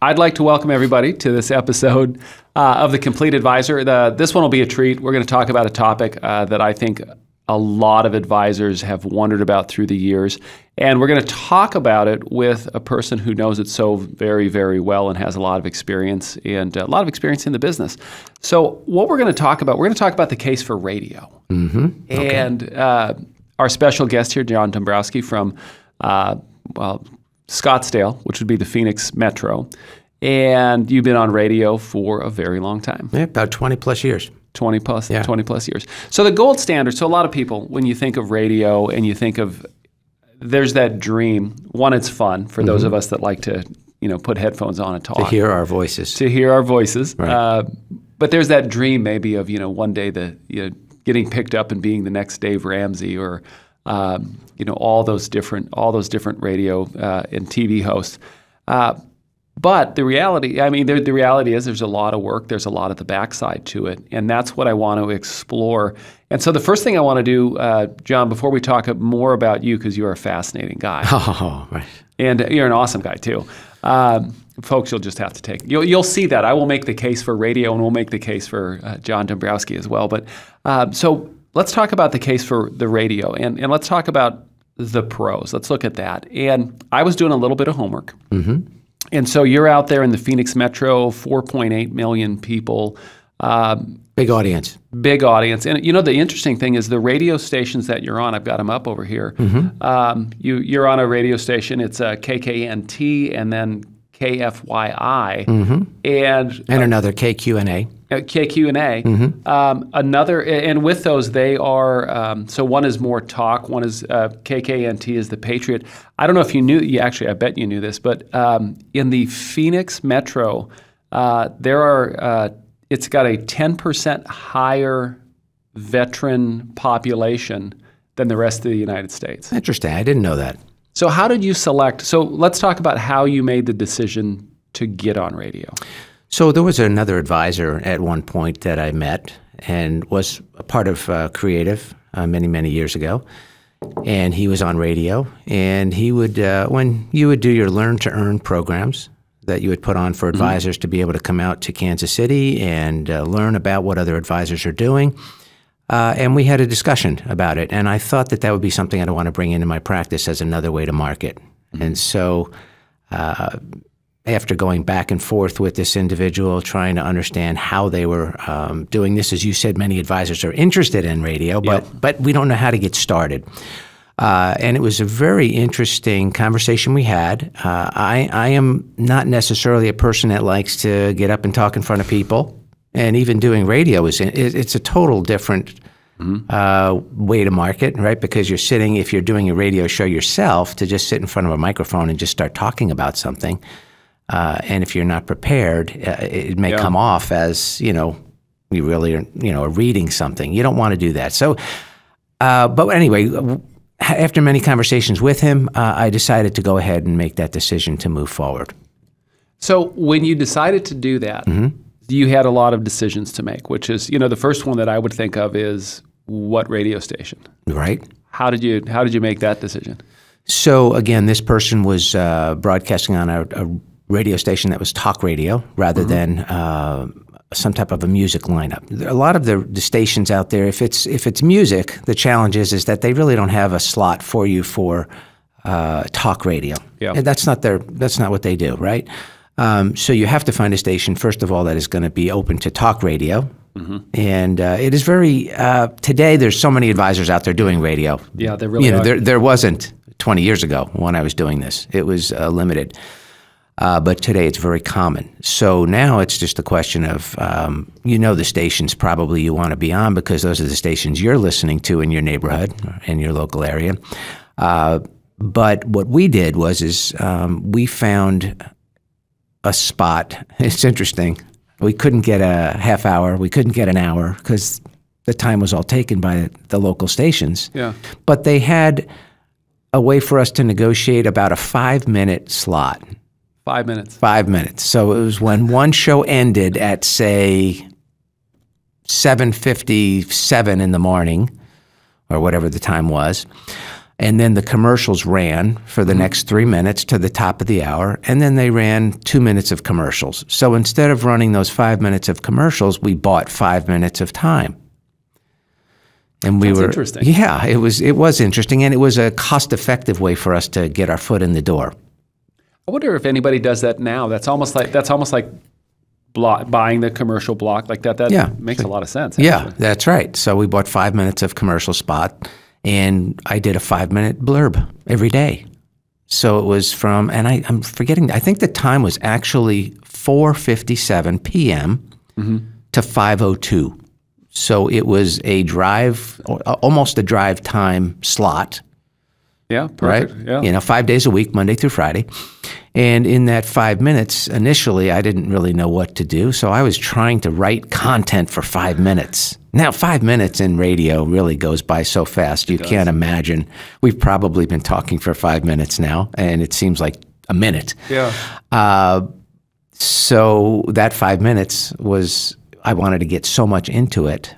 I'd like to welcome everybody to this episode uh, of The Complete Advisor. The, this one will be a treat. We're going to talk about a topic uh, that I think a lot of advisors have wondered about through the years. And we're going to talk about it with a person who knows it so very, very well and has a lot of experience and a lot of experience in the business. So, what we're going to talk about, we're going to talk about the case for radio. Mm-hmm. Okay. And uh, our special guest here, John Dombrowski from, uh, well, Scottsdale, which would be the Phoenix Metro. And you've been on radio for a very long time. Yeah, about 20 plus years. 20 plus, yeah. 20 plus years. So the gold standard, so a lot of people, when you think of radio and you think of, there's that dream. One, it's fun for mm-hmm. those of us that like to, you know, put headphones on and talk. To hear our voices. To hear our voices. Right. Uh, but there's that dream maybe of, you know, one day the, you know, getting picked up and being the next Dave Ramsey or, um, you know, all those different, all those different radio uh, and TV hosts. Uh, but the reality, I mean, the, the, reality is there's a lot of work, there's a lot of the backside to it, and that's what I want to explore. And so the first thing I want to do, uh, John, before we talk more about you, because you're a fascinating guy, oh, right. and you're an awesome guy too. Um, folks, you'll just have to take. You'll, you'll see that. I will make the case for radio, and we'll make the case for uh, John Dombrowski as well. But uh, so let's talk about the case for the radio, and and let's talk about the pros. Let's look at that. And I was doing a little bit of homework. Mm-hmm and so you're out there in the Phoenix metro, 4.8 million people. Um, big audience. Big audience. And you know, the interesting thing is the radio stations that you're on, I've got them up over here. Mm-hmm. Um, you, you're on a radio station, it's a KKNT and then KFYI. Mm-hmm. And, and another KQNA. KQ and A. Mm-hmm. Um, another, and with those, they are um, so one is more talk, one is uh, KKNT is the Patriot. I don't know if you knew. You actually, I bet you knew this, but um, in the Phoenix Metro, uh, there are. Uh, it's got a ten percent higher veteran population than the rest of the United States. Interesting. I didn't know that. So, how did you select? So, let's talk about how you made the decision to get on radio. So there was another advisor at one point that I met and was a part of uh, Creative uh, many, many years ago. And he was on radio, and he would, uh, when you would do your learn to earn programs that you would put on for mm-hmm. advisors mm-hmm. to be able to come out to Kansas City and uh, learn about what other advisors are doing. Uh, and we had a discussion about it, and I thought that that would be something I'd want to bring into my practice as another way to market. Mm-hmm. And so uh, after going back and forth with this individual, trying to understand how they were um, doing this. As you said, many advisors are interested in radio, but yep. but we don't know how to get started. Uh, and it was a very interesting conversation we had. Uh, I, I am not necessarily a person that likes to get up and talk in front of people, and even doing radio is it's a total different Mm-hmm. Uh, way to market, right? Because you're sitting, if you're doing a radio show yourself, to just sit in front of a microphone and just start talking about something uh, and if you're not prepared, uh, it may yeah. come off as you know you really are, you know are reading something. You don't want to do that. So, uh, but anyway, after many conversations with him, uh, I decided to go ahead and make that decision to move forward. So when you decided to do that, mm-hmm. You had a lot of decisions to make. Which is, you know, the first one that I would think of is what radio station, right? How did you How did you make that decision? So again, this person was uh, broadcasting on a, a radio station that was talk radio rather mm-hmm. than uh, some type of a music lineup. A lot of the, the, stations out there, if it's if it's music, the challenge is is that they really don't have a slot for you for uh, talk radio. Yeah. And that's not their that's not what they do, right? Um, so you have to find a station first of all that is going to be open to talk radio. Mm-hmm. And uh, it is very uh, today. There's so many advisors out there doing radio. Yeah, there really you know are. there there wasn't 20 years ago when I was doing this. It was uh, limited. Uh, but today it's very common. So now it's just a question of, um, you know, the stations probably you want to be on because those are the stations you're listening to in your neighborhood, in your local area. Uh, but what we did was is um, we found a spot. It's interesting. We couldn't get a half hour. We couldn't get an hour because the time was all taken by the local stations. Yeah. But they had a way for us to negotiate about a five minute slot. Five minutes. Five minutes. So it was when one show ended at say seven fifty seven in the morning, or whatever the time was. And then the commercials ran for the mm-hmm. next three minutes to the top of the hour, and then they ran two minutes of commercials. So instead of running those five minutes of commercials, we bought five minutes of time. And we That's were interesting. Yeah, it was it was interesting, and it was a cost effective way for us to get our foot in the door. I wonder if anybody does that now. That's almost like that's almost like block, buying the commercial block like that. That Yeah. makes a lot of sense. Yeah, that's right. So we bought five minutes of commercial spot, and I did a five minute blurb every day. So it was from, and I, I'm forgetting. I think the time was actually 4:57 p.m. Mm-hmm. to 5:02. So it was a drive, almost a drive time slot yeah, right? perfect. Yeah. You know, five days a week, Monday through Friday. And in that five minutes, initially, I didn't really know what to do. So I was trying to write content for five minutes. Now, five minutes in radio really goes by so fast. You can't imagine. We've probably been talking for five minutes now, and it seems like a minute. yeah. Uh, so that five minutes was, I wanted to get so much into it.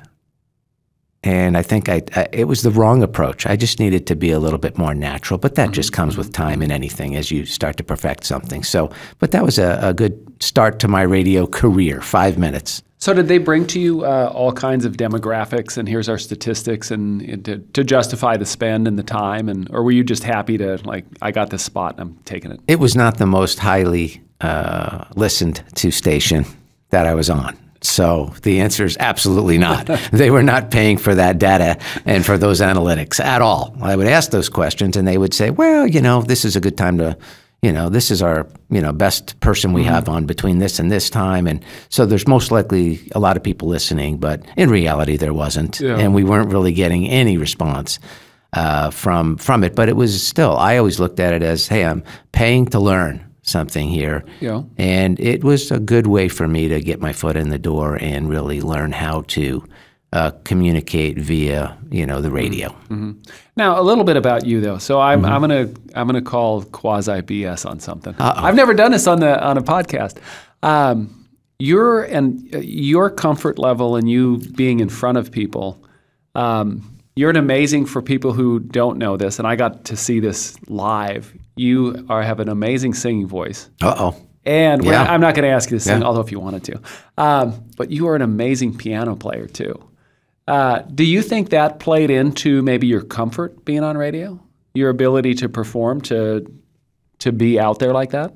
And I think I, I, it was the wrong approach. I just needed to be a little bit more natural, but that just mm-hmm. comes with mm-hmm. time in anything as you start to perfect something. So, but that was a, a good start to my radio career. Five minutes. So did they bring to you uh, all kinds of demographics and here's our statistics and, and to, to justify the spend and the time and or were you just happy to like I got this spot and I'm taking it? It was not the most highly uh, listened to station that I was on. So the answer is absolutely not. they were not paying for that data and for those analytics at all. I would ask those questions and they would say, well, you know, this is a good time to, you know, this is our, you know, best person we have on between this and this time. And so there's most likely a lot of people listening, but in reality, there wasn't. Yeah. And we weren't really getting any response uh, from from it. But it was still, I always looked at it as, hey, I'm paying to learn something here. Yeah. And it was a good way for me to get my foot in the door and really learn how to uh, communicate via, you know, the radio. Now a little bit about you though. So I'm I'm gonna I'm gonna call quasi BS on something. I've never done this on the on a podcast. Um, your and uh, your comfort level and you being in front of people. Um, you're an amazing for people who don't know this, and I got to see this live. You are have an amazing singing voice. Uh oh. And Yeah. I'm not going to ask you to sing, Yeah. although if you wanted to. Um, but you are an amazing piano player too. Uh, do you think that played into maybe your comfort being on radio, your ability to perform, to to be out there like that?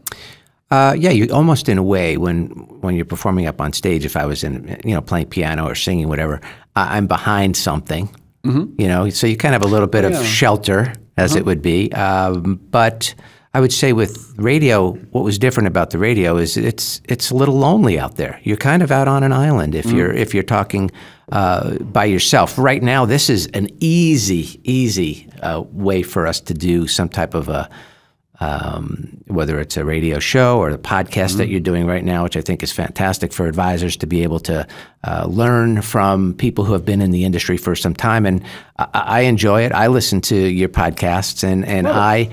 Uh, yeah, you almost in a way when when you're performing up on stage. If I was in, you know, playing piano or singing, whatever, I, I'm behind something. You know, so you kind of have a little bit of shelter, as it would be. Um, but I would say with radio, what was different about the radio is it's it's a little lonely out there. You're kind of out on an island if you're if you're talking uh, by yourself. Right now, this is an easy easy uh, way for us to do some type of a um, whether it's a radio show or the podcast that you're doing right now, which I think is fantastic for advisors to be able to uh, learn from people who have been in the industry for some time. And I, I enjoy it. I listen to your podcasts, and and I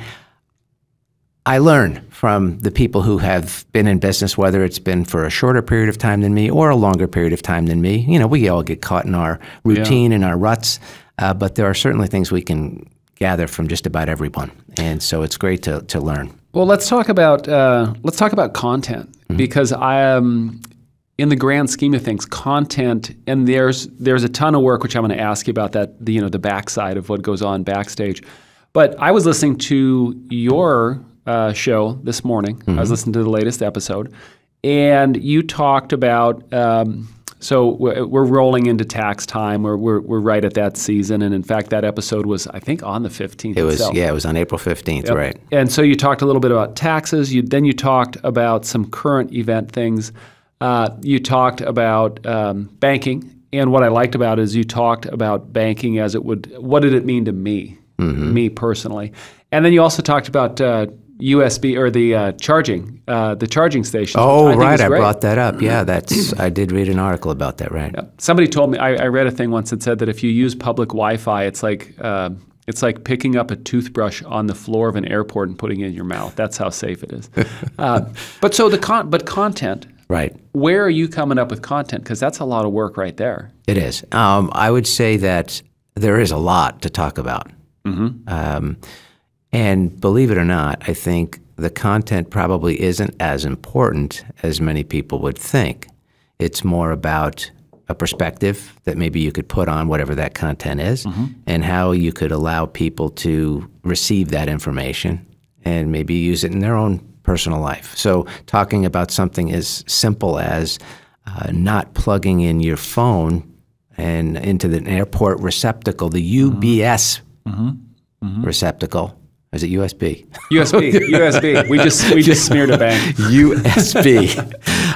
I learn from the people who have been in business, whether it's been for a shorter period of time than me or a longer period of time than me. You know, we all get caught in our routine and our ruts, uh, but there are certainly things we can gather from just about everyone, and so it's great to to learn. Well, let's talk about uh, let's talk about content because I am in the grand scheme of things, content and there's there's a ton of work which I'm going to ask you about that the, you know the backside of what goes on backstage. But I was listening to your uh, show this morning. I was listening to the latest episode, and you talked about. Um, so we're we're rolling into tax time. We're, we're we're right at that season, and in fact, that episode was I think on the 15th. It was itself. yeah, it was on April fifteenth, right? And so you talked a little bit about taxes. You then you talked about some current event things. Uh, you talked about um, banking, and what I liked about it is you talked about banking as it would. What did it mean to me, Mm-hmm. me personally? And then you also talked about uh, USB or the uh, charging, uh, the charging stations. which Oh, I think right, I brought that up. Yeah, that's I did read an article about that, right? Somebody told me I, I read a thing once that said that if you use public Wi-Fi, it's like uh, it's like picking up a toothbrush on the floor of an airport and putting it in your mouth. That's how safe it is. uh, but so the con- but content. Right. Where are you coming up with content? Because that's a lot of work right there. It is. Um, I would say that there is a lot to talk about. Um, and believe it or not, I think the content probably isn't as important as many people would think. It's more about a perspective that maybe you could put on whatever that content is mm-hmm. and how you could allow people to receive that information and maybe use it in their own personal life. So, talking about something as simple as uh, not plugging in your phone and into the airport receptacle, the mm-hmm. UBS mm-hmm. receptacle. Is it USB? USB, USB. We just we just smeared a bank. USB.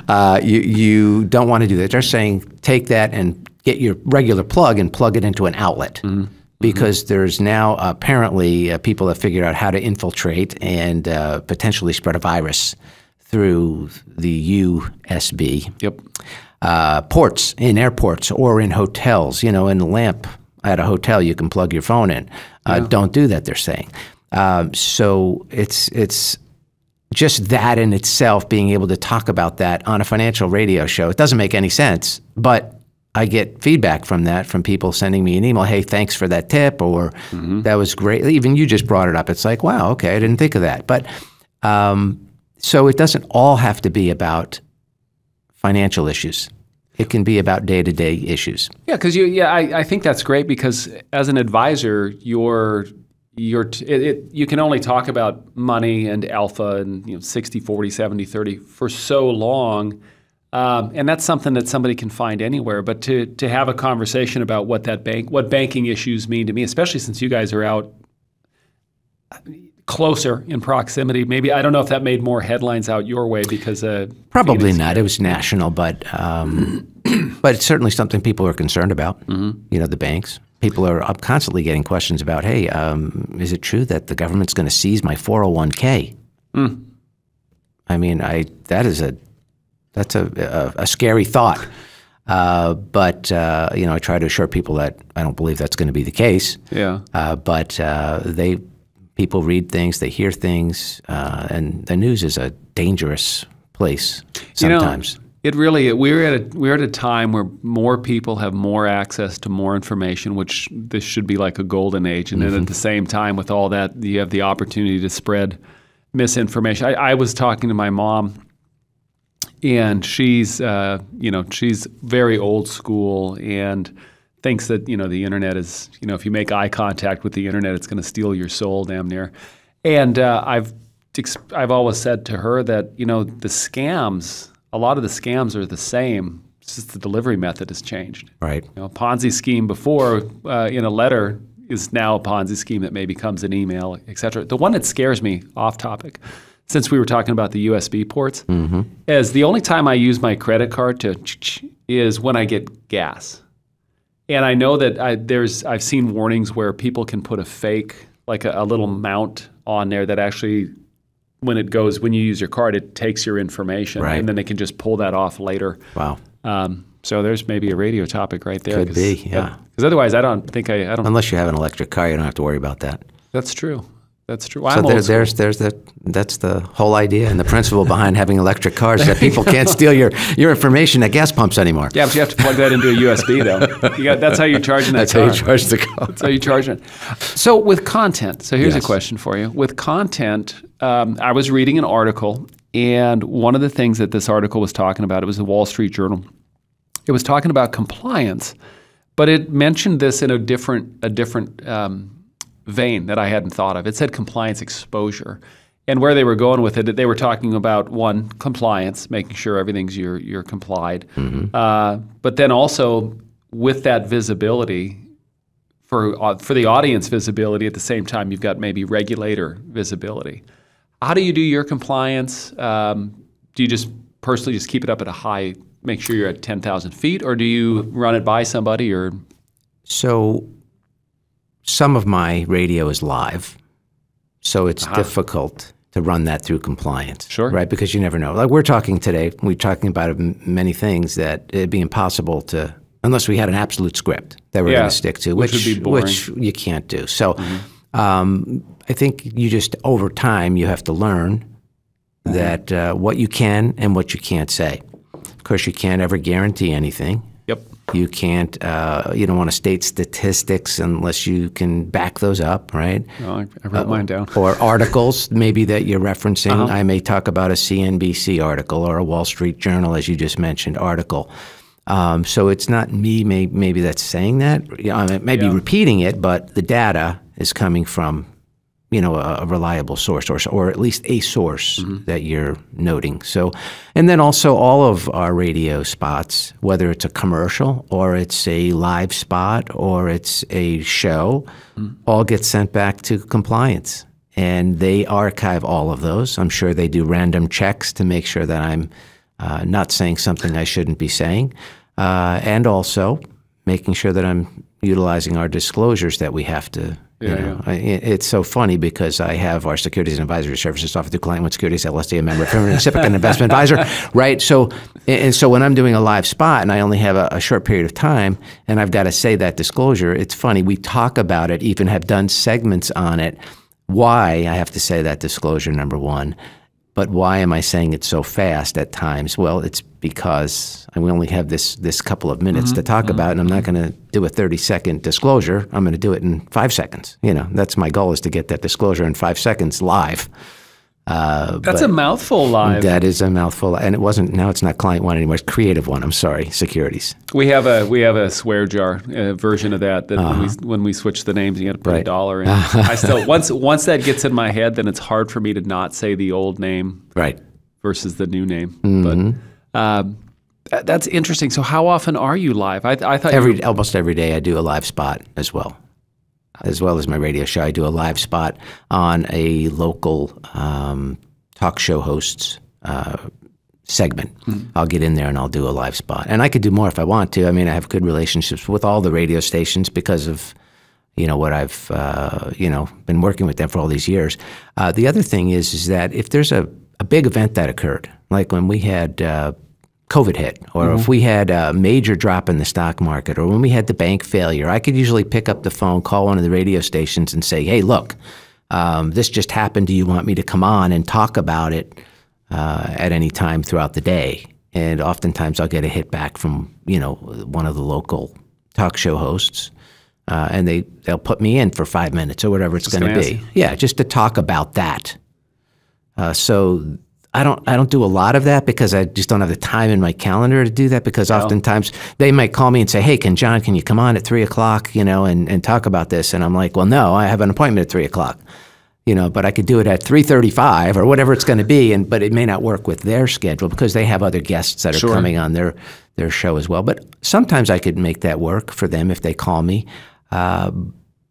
uh, you, you don't want to do that. They're saying take that and get your regular plug and plug it into an outlet. Because there's now apparently uh, people have figured out how to infiltrate and uh, potentially spread a virus through the USB Yep. uh, ports in airports or in hotels. You know, in the lamp at a hotel, you can plug your phone in. Uh, Don't do that. They're saying. Um, so it's it's just that in itself, being able to talk about that on a financial radio show, it doesn't make any sense. But I get feedback from that from people sending me an email. Hey, thanks for that tip, or that was great. Even you just brought it up. It's like, wow, okay, I didn't think of that. But um, so it doesn't all have to be about financial issues. It can be about day to day issues. Yeah, because you yeah I, I think that's great because as an advisor you're you're t- it, it, you can only talk about money and alpha and you know 60 40 70 30 for so long um, and that's something that somebody can find anywhere but to to have a conversation about what that bank what banking issues mean to me especially since you guys are out closer in proximity maybe I don't know if that made more headlines out your way because uh, Probably Phoenix- not. It was national, but um, but it's certainly something people are concerned about. You know, the banks. People are up constantly getting questions about, hey, um, is it true that the government's going to seize my 401k? I mean, I that is a that's a a, a scary thought. Uh, but uh, you know, I try to assure people that I don't believe that's going to be the case. yeah Uh, but uh, they people read things, they hear things, uh, and the news is a dangerous place You know, sometimes. It really we're at a we're at a time where more people have more access to more information, which this should be like a golden age. And then at the same time, with all that, you have the opportunity to spread misinformation. I, I was talking to my mom, and she's uh, you know she's very old school and thinks that you know the internet is you know if you make eye contact with the internet, it's going to steal your soul, damn near. And uh, I've I've always said to her that you know the scams, a lot of the scams are the same. It's just the delivery method has changed. right. You know, a Ponzi scheme before uh, in a letter is now a Ponzi scheme that maybe comes in email, et cetera. The one that scares me off topic, since we were talking about the USB ports, is the only time I use my credit card to is when I get gas. And I know that I, there's I've seen warnings where people can put a fake like a, a little mount on there that actually when it goes when you use your card it takes your information Right. and then they can just pull that off later. Wow. Um, so there's maybe a radio topic right there. Could be, yeah. Because otherwise, I don't think I. I don't. Unless you have an electric car, you don't have to worry about that. That's true. That's true. So I'm there, there's there's that that's the whole idea and the principle behind having electric cars that people can't steal your, your information at gas pumps anymore. Yeah, but you have to plug that into a USB though. You got, that's how you're charging that That's car. how you charge the car. That's how you charge it. So with content, so here's Yes. a question for you. With content, um, I was reading an article, and one of the things that this article was talking about, it was the Wall Street Journal. It was talking about compliance, but it mentioned this in a different a different um, vein that I hadn't thought of. It said compliance exposure. And where they were going with it, they were talking about one compliance, making sure everything's you're you're complied, uh, but then also with that visibility, for uh, for the audience visibility at the same time you've got maybe regulator visibility. How do you do your compliance? Um, do you just personally just keep it up at a high make sure you're at 10000 feet or do you run it by somebody or? So some of my radio is live, so it's difficult to run that through compliance. Sure. Right, because you never know. Like we're talking today, we're talking about many things that it'd be impossible to, unless we had an absolute script that we're Yeah, going to stick to, which which would be boring. which you can't do. So um, I think you just over time you have to learn that uh, what you can and what you can't say. Of course, you can't ever guarantee anything. You can't. Uh, you don't want to state statistics unless you can back those up, right? Well, I, I wrote mine down. or articles maybe that you're referencing. I may talk about a CNBC article or a Wall Street Journal, as you just mentioned, article. Um, so it's not me, may, maybe that's saying that. Yeah, I mean, it may be Yeah. repeating it, but the data is coming from, you know, a, a reliable source, or, or at least a source that you're noting. So, and then also all of our radio spots, whether it's a commercial or it's a live spot or it's a show, all get sent back to compliance. And they archive all of those. I'm sure they do random checks to make sure that I'm uh, not saying something I shouldn't be saying, uh, and also making sure that I'm utilizing our disclosures that we have to. You Yeah, I, it's so funny because I have our securities and advisory services through Client One Securities LLC, a member of FINRA SIPC, an investment advisor, right? So, and and so when I'm doing a live spot and I only have a, a short period of time, and I've got to say that disclosure, it's funny. We talk about it, even have done segments on it. Why I have to say that disclosure, number one. But why am I saying it so fast at times? Well, it's because we only have this this couple of minutes to talk about, and I'm not going to do a 30 second disclosure. I'm going to do it in five seconds. You know, that's my goal is to get that disclosure in five seconds live. Uh, That's a mouthful live. that is a mouthful, and it wasn't. Now it's not client one anymore. It's creative one. I'm sorry, securities. We have a we have a swear jar uh, version of that that when, we, when we switch the names, you got to put a Uh-huh. Dollar in. I still once once that gets in my head, then it's hard for me to not say the old name Right. versus the new name. Mm-hmm. But um, that's interesting. So how often are you live? I, I thought Every almost every day, I do a live spot as well, as well as my radio show. I do a live spot on a local um, talk show hosts uh, segment. I'll get in there and I'll do a live spot, and I could do more if I want to. I mean, I have good relationships with all the radio stations because of you know what I've uh, you know been working with them for all these years. Uh, the other thing is is that if there's a, a big event that occurred, like when we had uh, COVID hit, or if we had a major drop in the stock market, or when we had the bank failure, I could usually pick up the phone, call one of the radio stations, and say, "Hey, look, um, this just happened. Do you want me to come on and talk about it uh, at any time throughout the day?" And oftentimes, I'll get a hit back from you know one of the local talk show hosts, uh, and they they'll put me in for five minutes or whatever it's going to be. Yeah, just to talk about that. Uh, so I don't I don't do a lot of that because I just don't have the time in my calendar to do that. Because oftentimes they might call me and say, "Hey, can John, can you come on at three o'clock? You know, and, and talk about this?" And I'm like, "Well, no, I have an appointment at three o'clock." You know, but I could do it at three thirty-five or whatever it's going to be, and but it may not work with their schedule because they have other guests that are Sure. coming on their their show as well. But sometimes I could make that work for them if they call me. Uh,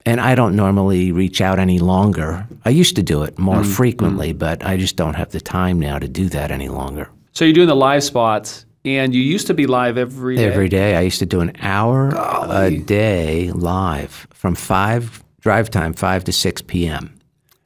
and I don't normally reach out any longer. I used to do it more Mm, frequently, but I just don't have the time now to do that any longer. So you're doing the live spots, and you used to be live every day. Every day, I used to do an hour a day live from five drive time, five to six p.m.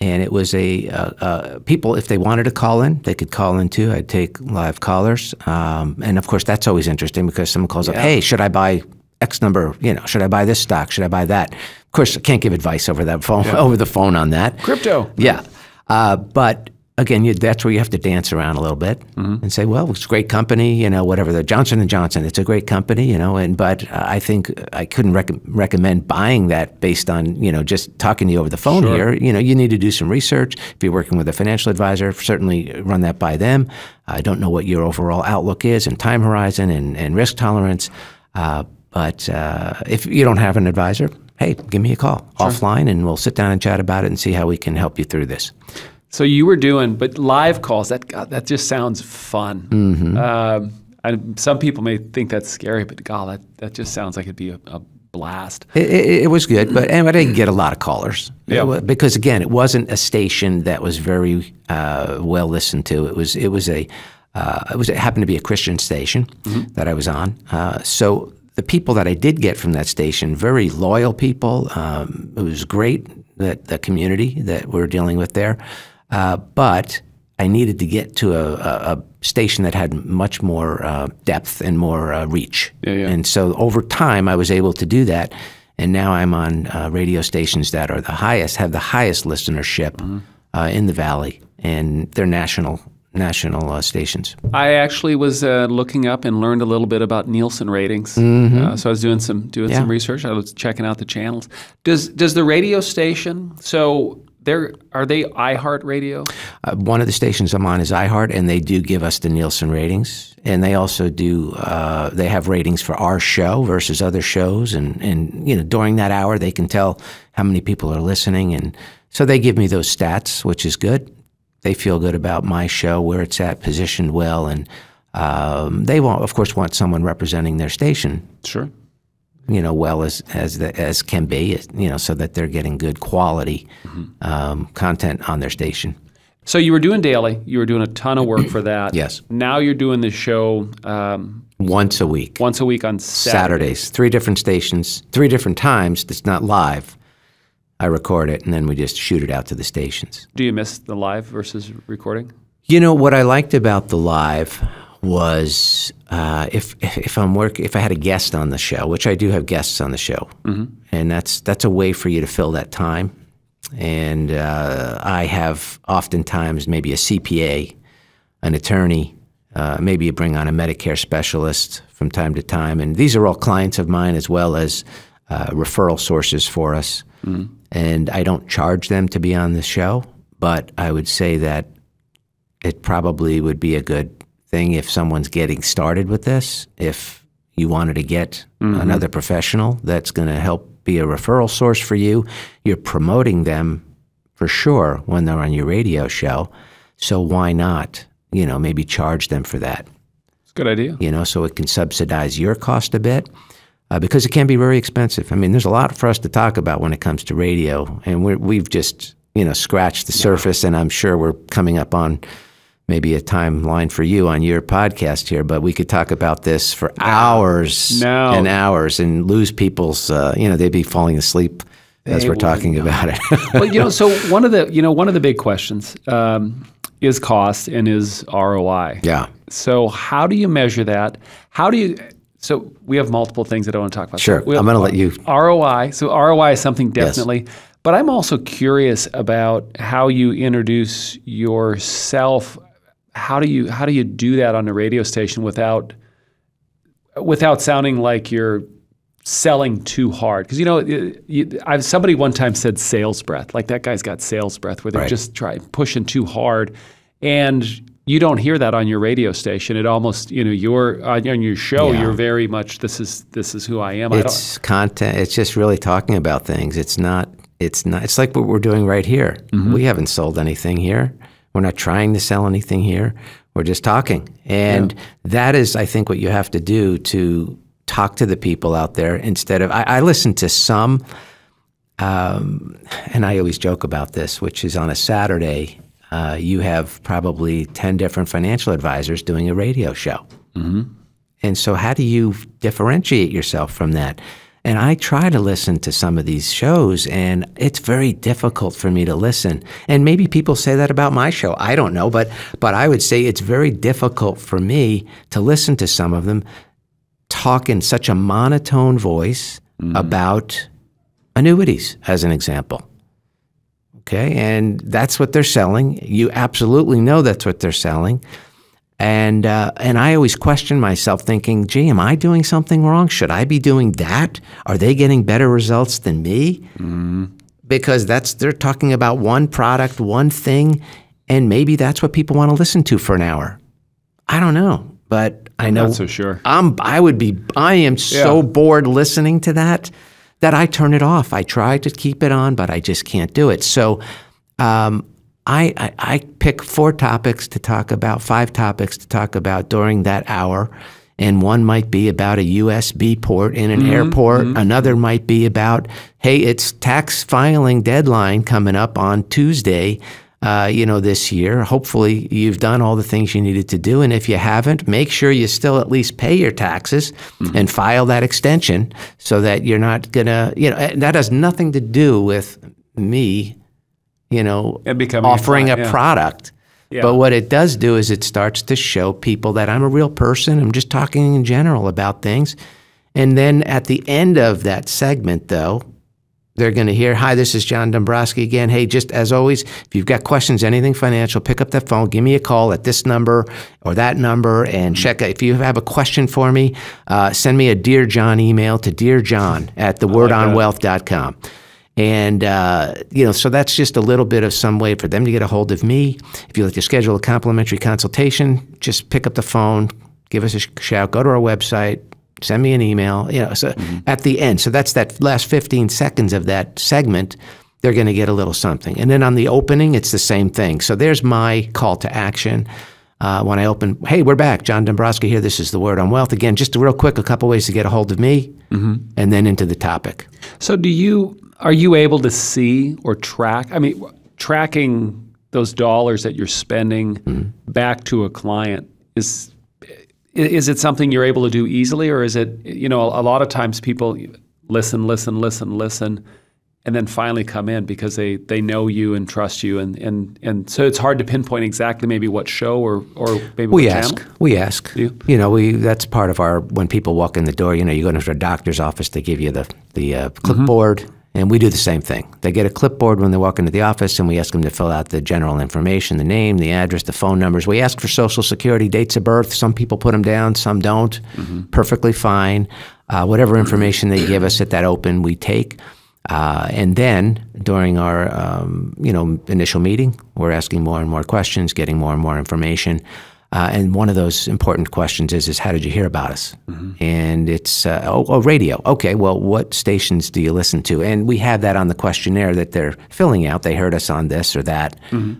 And it was a uh, uh, people if they wanted to call in, they could call in too. I'd take live callers, um, and of course that's always interesting because someone calls up, "Hey, should I buy X number? You know, should I buy this stock? Should I buy that?" Of course, I can't give advice over that phone over the phone on that. Crypto. Yeah, uh, but again, you, that's where you have to dance around a little bit and say, "Well, it's a great company, you know, whatever." The Johnson and Johnson, it's a great company, you know, and but uh, I think I couldn't rec- recommend buying that based on you know just talking to you over the phone here. You know, you need to do some research. If you're working with a financial advisor, certainly run that by them. I don't know what your overall outlook is and time horizon and, and risk tolerance, uh, but uh, if you don't have an advisor. Hey, give me a call offline and we'll sit down and chat about it and see how we can help you through this. So you were doing, but live calls. That God, that just sounds fun. Mm-hmm. Um, and some people may think that's scary, but God, that, that just sounds like it'd be a, a blast. It, it, it was good, but and I didn't get a lot of callers. Yeah. It wa- because again, it wasn't a station that was very uh, well listened to. It was it was a uh, it was it happened to be a Christian station that I was on. Uh, so the people that I did get from that station, very loyal people. Um, it was great that the community that we're dealing with there, uh, but I needed to get to a, a, a station that had much more uh, depth and more uh, reach. Yeah, yeah. And so over time, I was able to do that. And now I'm on uh, radio stations that are the highest, have the highest listenership uh, in the valley, and they're national national uh, stations. I actually was uh, looking up and learned a little bit about Nielsen ratings. Mm-hmm. Uh, so I was doing some doing Yeah. some research. I was checking out the channels. Does does the radio station? So there are they iHeart Radio? Uh, one of the stations I'm on is iHeart, and they do give us the Nielsen ratings, and they also do uh, they have ratings for our show versus other shows, and and you know during that hour they can tell how many people are listening, and so they give me those stats, which is good. They feel good about my show, where it's at, positioned well, and um, they want, of course, want someone representing their station Sure. you know, well as as the, as can be, you know, so that they're getting good quality um, content on their station. So you were doing daily. You were doing a ton of work for that. Yes. Now you're doing this show um, Once a week, once a week on Saturday. Saturdays, three different stations, three different times. It's not live. I record it and then we just shoot it out to the stations. Do you miss the live versus recording? You know what I liked about the live was uh, if, if I'm work if I had a guest on the show, which I do have guests on the show, and that's that's a way for you to fill that time. And uh, I have oftentimes maybe a CPA, an attorney, uh, maybe you bring on a Medicare specialist from time to time, and these are all clients of mine as well as uh, referral sources for us. And I don't charge them to be on the show, but I would say that it probably would be a good thing if someone's getting started with this. If you wanted to get mm-hmm. another professional that's going to help be a referral source for you, you're promoting them for sure when they're on your radio show. So why not, you know, maybe charge them for that, It's a good idea. you know, so it can subsidize your cost a bit. Uh, because it can be very expensive. I mean, there's a lot for us to talk about when it comes to radio, and we're, we've just you know scratched the surface, and I'm sure we're coming up on maybe a timeline for you on your podcast here. But we could talk about this for hours No. and hours, and lose people's uh, you know they'd be falling asleep as They we're talking about it. well, you know, so one of the you know one of the big questions um, is cost and is ROI. yeah, So how do you measure that? How do you? So we have multiple things that I want to talk about. Sure. So I'm gonna let you- ROI. So ROI is something definitely. But I'm also curious about how you introduce yourself. How do you how do you do that on the radio station without without sounding like you're selling too hard? Because you know, you, you, I've somebody one time said sales breath. Like that guy's got sales breath, where they're Right. just trying pushing too hard, and you don't hear that on your radio station. It almost, you know, you're on, your show. Yeah. You're very much this is this is who I am. I don't, it's content. It's just really talking about things. It's not. It's not. It's like what we're doing right here. We haven't sold anything here. We're not trying to sell anything here. We're just talking, and that is, I think, what you have to do to talk to the people out there instead of. I, I listen to some, um, and I always joke about this, which is on a Saturday, uh, you have probably ten different financial advisors doing a radio show. And so, how do you differentiate yourself from that? And I try to listen to some of these shows, and it's very difficult for me to listen. And maybe people say that about my show. I don't know, but but I would say it's very difficult for me to listen to some of them talk in such a monotone voice about annuities, as an example. Okay, and that's what they're selling. You absolutely know that's what they're selling. And uh, and I always question myself, thinking, "Gee, am I doing something wrong? Should I be doing that? Are they getting better results than me?" Because that's they're talking about one product, one thing, and maybe that's what people want to listen to for an hour. I don't know, but I know not so sure. I'm I would be I am so bored listening to that that I turn it off. I try to keep it on, but I just can't do it. So um, I, I I pick four topics to talk about, five topics to talk about during that hour. And one might be about a USB port in an airport. Another might be about, hey, it's tax filing deadline coming up on Tuesday uh, you know, this year. Hopefully, you've done all the things you needed to do, and if you haven't, make sure you still at least pay your taxes and file that extension so that you're not gonna, you know, that has nothing to do with me, you know, offering a, client, yeah. product. Yeah. But what it does do is it starts to show people that I'm a real person. I'm just talking in general about things. And then at the end of that segment, though, They're going to hear, "Hi, this is John Dombrowski again. Hey, just as always, if you've got questions, anything financial, pick up that phone, give me a call at this number or that number, and check. If you have a question for me, uh, send me a Dear John email to dearjohn at thewordonwealth.com. And, uh, you know, so that's just a little bit of some way for them to get a hold of me. If you'd like to schedule a complimentary consultation, just pick up the phone, give us a shout, go to our website, send me an email. You know, so mm-hmm. at the end, so that's that last 15 seconds of that segment, they're going to get a little something. And then on the opening, it's the same thing. So there's my call to action. Uh, when I open, hey, we're back. John Dombrowski here. This is the Word on Wealth. Again, just a real quick, a couple ways to get a hold of me, mm-hmm. and then into the topic. So do you are you able to see or track? I mean, tracking those dollars that you're spending mm-hmm. back to a client is is it something you're able to do easily, or is it you know a lot of times people listen, listen, listen, listen, and then finally come in because they they know you and trust you, and and and so it's hard to pinpoint exactly maybe what show or or maybe We what ask. channel. We ask. You? you know, we that's part of our when people walk in the door. You know, you go into a doctor's office, they give you the the uh, clipboard, and we do the same thing. They get a clipboard when they walk into the office, and we ask them to fill out the general information, the name, the address, the phone numbers. We ask for social security, dates of birth. Some people put them down, some don't. Perfectly fine. Uh, whatever information they give us at that open, we take. Uh, and then during our um, you know initial meeting, we're asking more and more questions, getting more and more information. Uh, and one of those important questions is, is how did you hear about us? And it's, uh, oh, oh, radio. Okay, well, what stations do you listen to? And we have that on the questionnaire that they're filling out. They heard us on this or that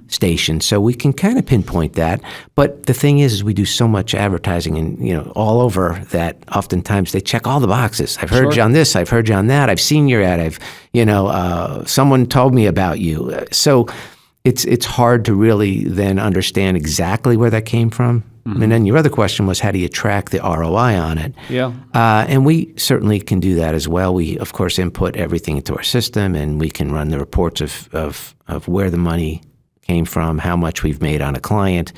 station. So we can kind of pinpoint that. But the thing is, is we do so much advertising and, you know, all over that oftentimes they check all the boxes. I've heard you on this, I've heard you on that, I've seen your ad, I've, you know, uh, someone told me about you. Uh, So, it's it's hard to really then understand exactly where that came from. And then your other question was how do you track the ROI on it? Yeah. Uh, and we certainly can do that as well. We of course input everything into our system, and we can run the reports of of, of where the money came from, how much we've made on a client,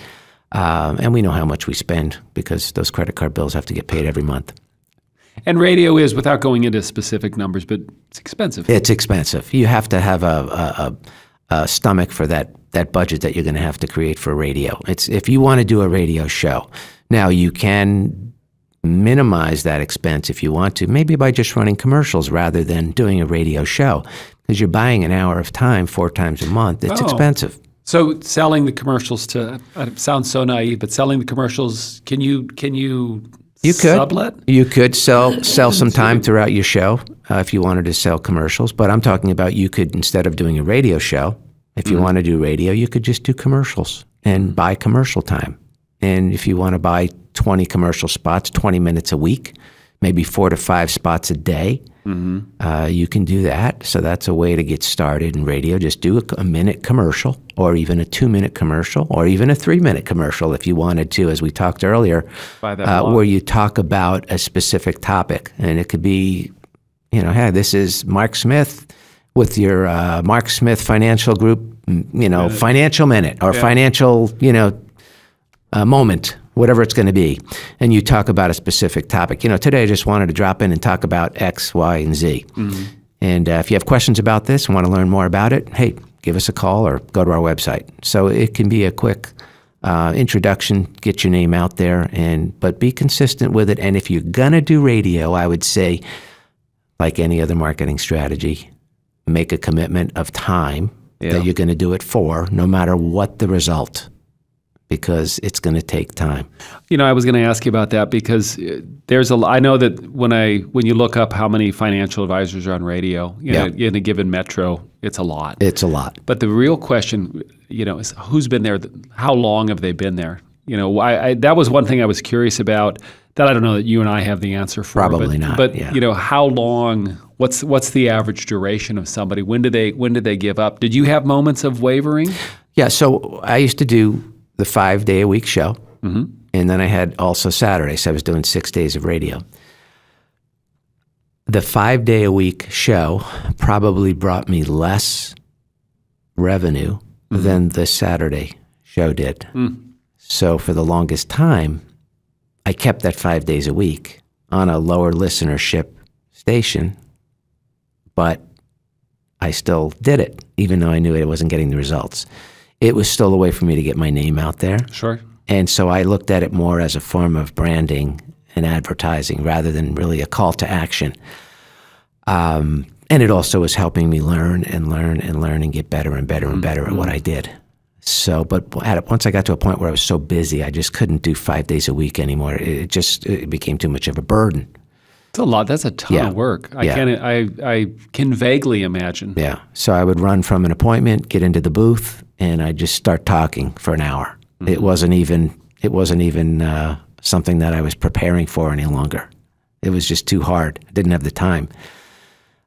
um, and we know how much we spend because those credit card bills have to get paid every month. And radio is without going into specific numbers, but it's expensive. It's expensive. You have to have a, a, a, a stomach for that that budget that you're going to have to create for radio. It's if you want to do a radio show. Now you can minimize that expense if you want to, maybe by just running commercials rather than doing a radio show, because you're buying an hour of time four times a month. It's Oh. expensive. So selling the commercials to uh, sounds so naive, but selling the commercials can you can you You could sublet? You could sell sell some time throughout your show uh, if you wanted to sell commercials. But I'm talking about you could instead of doing a radio show, if you want to do radio, you could just do commercials and buy commercial time. And if you want to buy 20 commercial spots, 20 minutes a week, maybe four to five spots a day, uh, you can do that. So that's a way to get started in radio. Just do a, a minute commercial, or even a two minute commercial, or even a three minute commercial if you wanted to, as we talked earlier, uh, where you talk about a specific topic. And it could be, you know, hey, this is Mark Smith with your uh, Mark Smith Financial Group, mm, you know, financial minute or financial, you know, uh, moment, whatever it's going to be, and you talk about a specific topic. You know, today I just wanted to drop in and talk about X, Y, and Z. And uh, if you have questions about this and want to learn more about it, hey, give us a call or go to our website. So it can be a quick uh, introduction, get your name out there, and but be consistent with it. And if you're gonna do radio, I would say, like any other marketing strategy, make a commitment of time Yeah. that you're going to do it for, no matter what the result, because it's going to take time. You know, I was going to ask you about that because uh, there's a. I know that when I when you look up how many financial advisors are on radio you know, in a given metro, it's a lot. It's a lot. But the real question, you know, is who's been there? How long have they been there? You know, I, I, that was one thing I was curious about. That I don't know that you and I have the answer for. Probably but, not, But yeah. you know, how long? What's what's the average duration of somebody? When do they when did they give up? Did you have moments of wavering? Yeah. So I used to do the five day a week show, mm-hmm. and then I had also Saturdays. So I was doing six days of radio. The five day a week show probably brought me less revenue mm-hmm. than the Saturday show did. Mm. So for the longest time, I kept that five days a week on a lower listenership station, but I still did it, even though I knew I wasn't getting the results. It was still a way for me to get my name out there. Sure. And so I looked at it more as a form of branding and advertising rather than really a call to action. Um, and it also was helping me learn and learn and learn and get better and better and better at what I did. So, but at, once I got to a point where I was so busy, I just couldn't do five days a week anymore. It just it became too much of a burden. It's a lot. That's a ton Yeah. of work. I Yeah. can I I can vaguely imagine. Yeah. So I would run from an appointment, get into the booth, and I'd just start talking for an hour. It wasn't even it wasn't even uh, something that I was preparing for any longer. It was just too hard. I didn't have the time.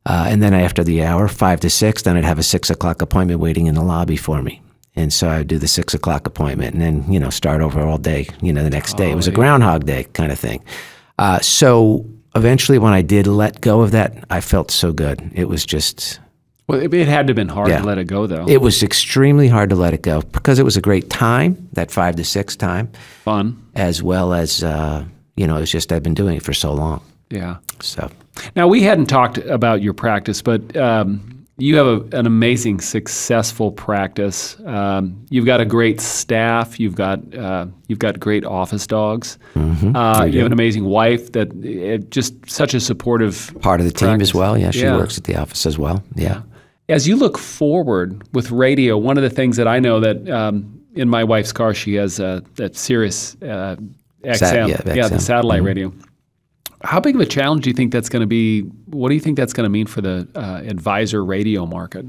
Uh, and then after the hour, five to six, then I'd have a six o'clock appointment waiting in the lobby for me. And so I'd do the six o'clock appointment and then, you know, start over all day, you know, the next day. It was a Groundhog Day kind of thing. Uh, so eventually, when I did let go of that, I felt so good. It was just, Well, it, it had to have been hard Yeah. to let it go though. it was extremely hard to let it go because it was a great time, that five to six time, Fun. as well as, uh, you know, it was just I've been doing it for so long. Yeah. So, Now we hadn't talked about your practice, but um, you have a, an amazing, successful practice. Um, you've got a great staff. You've got uh, you've got great office dogs. Mm-hmm. Uh, you have an amazing wife that uh, just such a supportive part of the team as well. Yeah, she Yeah. works at the office as well. Yeah. As you look forward with radio, one of the things that I know that um, in my wife's car she has uh, that Sirius uh, XM, Sat- yeah, the XM. Mm-hmm. satellite radio. How big of a challenge do you think that's going to be? What do you think that's going to mean for the uh, advisor radio market?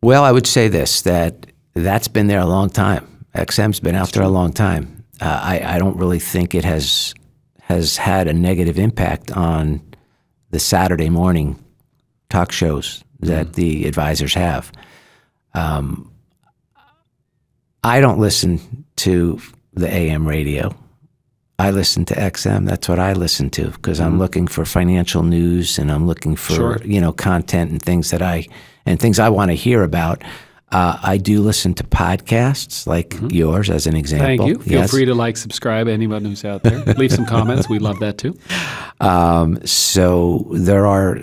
Well, I would say this that that's been there a long time. XM's been out there a long time. Uh, I, I don't really think it has has had a negative impact on the Saturday morning talk shows that the advisors have. Um, I don't listen to the AM radio. I listen to XM. That's what I listen to because I'm looking for financial news and I'm looking for Sure. you know content and things that I and things I want to hear about. Uh, I do listen to podcasts like yours, as an example. Thank you. Feel Yes. free to like, subscribe. Anyone who's out there, leave some comments. We love that too. Um, so there are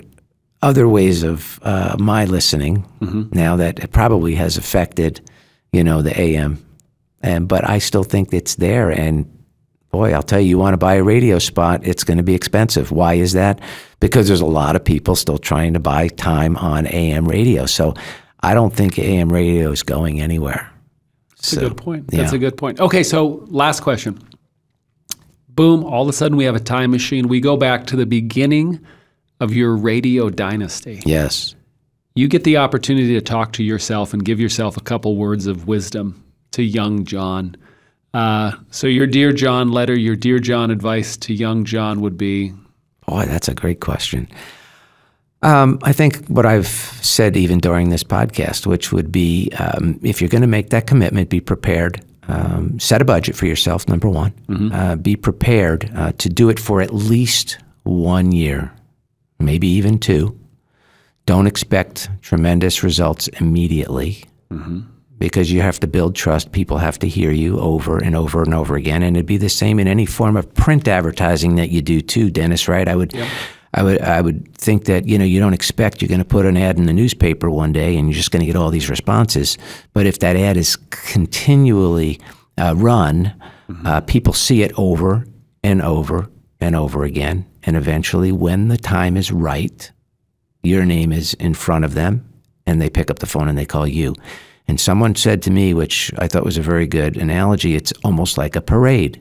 other ways of uh, my listening now that it probably has affected, you know, the AM, and but I still think it's there. And boy, I'll tell you, you want to buy a radio spot, it's going to be expensive. Why is that? Because there's a lot of people still trying to buy time on AM radio. So I don't think AM radio is going anywhere. That's a good point. yeah. That's a good point. Okay, so last question. Boom, all of a sudden we have a time machine. We go back to the beginning of your radio dynasty. Yes. You get the opportunity to talk to yourself and give yourself a couple words of wisdom to young John. Uh, so, your Dear John letter, your Dear John advice to young John would be Boy, that's a great question. Um, I think what I've said even during this podcast, which would be um, if you're going to make that commitment, be prepared. Um, set a budget for yourself, number one. Uh, be prepared uh, to do it for at least one year, maybe even two. Don't expect tremendous results immediately because you have to build trust. People have to hear you over and over and over again, and it'd be the same in any form of print advertising that you do too, Dennis. Right? I would, I would, I would think that you know you don't expect you're going to put an ad in the newspaper one day and you're just going to get all these responses. But if that ad is continually uh, run, uh, people see it over and over and over again, and eventually, when the time is right, your name is in front of them and they pick up the phone and they call you. And someone said to me, which I thought was a very good analogy, it's almost like a parade.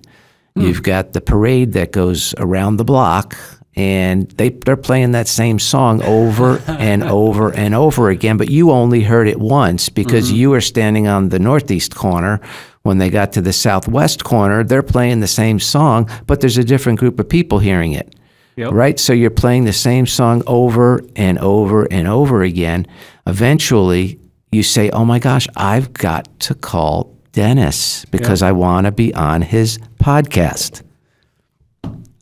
Hmm. You've got the parade that goes around the block and they, they're playing that same song over and over and over again, but you only heard it once because mm-hmm. you were standing on the northeast corner. When they got to the southwest corner, they're playing the same song, but there's a different group of people hearing it Yep. right? So you're playing the same song over and over and over again. Eventually, you say, "Oh my gosh, I've got to call Dennis because I want to be on his podcast."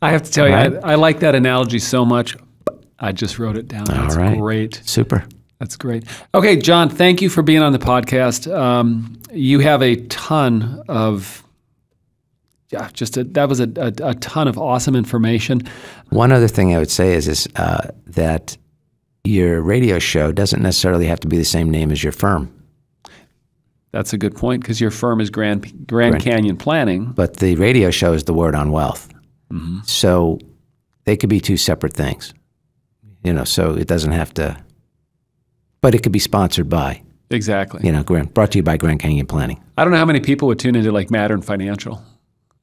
I have to tell Right. you, I, I like that analogy so much. I just wrote it down. That's right. great. Super. That's great. Okay, John, thank you for being on the podcast. Um, you have a ton of, yeah, just a, that was a, a, a ton of awesome information. One other thing I would say is is uh, that your radio show doesn't necessarily have to be the same name as your firm. That's a good point because your firm is Grand Grand, Grand- Canyon Planning. but the radio show is the word on wealth. So they could be two separate things, you know. So it doesn't have to, but it could be sponsored by, Exactly. you know, Grand, brought to you by Grand Canyon Planning. I don't know how many people would tune into like Mattern Financial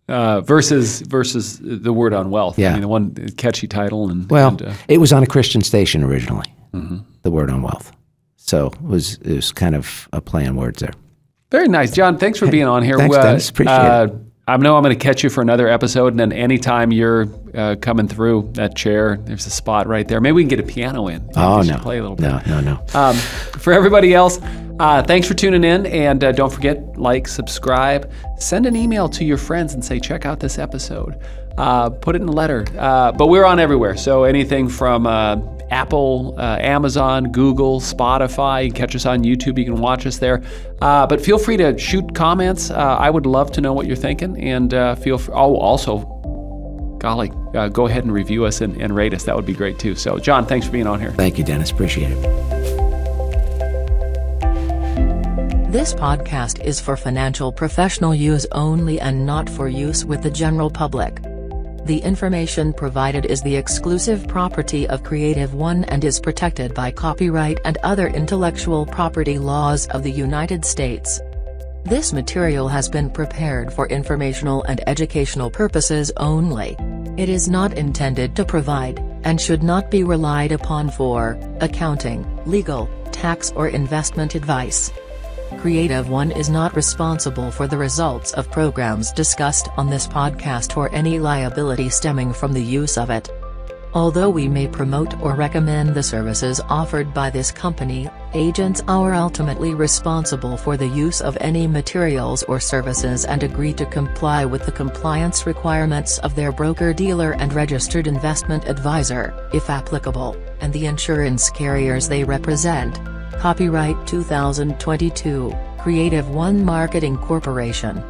uh, versus versus the word on wealth. Yeah. I mean, the one catchy title and Well, and, uh, it was on a Christian station originally, the word on wealth. So it was it was kind of a play on words there. very nice, John. Thanks for being on here. Thanks, Uh, Dennis. Appreciate uh, it. I know I'm going to catch you for another episode, and then anytime you're uh, coming through that chair, there's a spot right there. Maybe we can get a piano in. Oh no, play a little bit. no, no, no. Um, for everybody else, uh, thanks for tuning in. And uh, don't forget, like, subscribe, send an email to your friends and say, check out this episode. Uh, put it in a letter. Uh, but we're on everywhere. So anything from uh, Apple, uh, Amazon, Google, Spotify. You can catch us on YouTube. You can watch us there. Uh, but feel free to shoot comments. Uh, I would love to know what you're thinking. And uh, feel free. Oh, also, golly, uh, go ahead and review us and, and rate us. That would be great too. So, John, thanks for being on here. Thank you, Dennis. Appreciate it. This podcast is for financial professional use only and not for use with the general public. The information provided is the exclusive property of Creative One and is protected by copyright and other intellectual property laws of the United States. This material has been prepared for informational and educational purposes only. It is not intended to provide, and should not be relied upon for, accounting, legal, tax or investment advice. Creative One is not responsible for the results of programs discussed on this podcast or any liability stemming from the use of it. Although we may promote or recommend the services offered by this company, agents are ultimately responsible for the use of any materials or services and agree to comply with the compliance requirements of their broker-dealer and registered investment advisor, if applicable, and the insurance carriers they represent. Copyright 2022, Creative One Marketing Corporation.